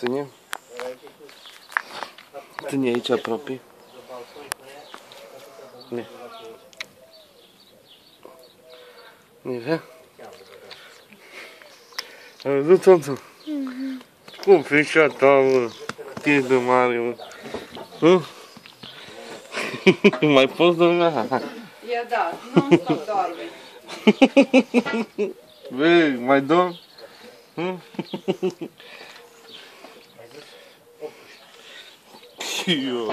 Ty nie? Ty nie idź apropi. Nie. Nie wie? Ale no co to? Kupię światowy. Kiedy Mario. No? Mai pus lumea. E da, nu stop doarme. Vei, mai dăm? Și Tio.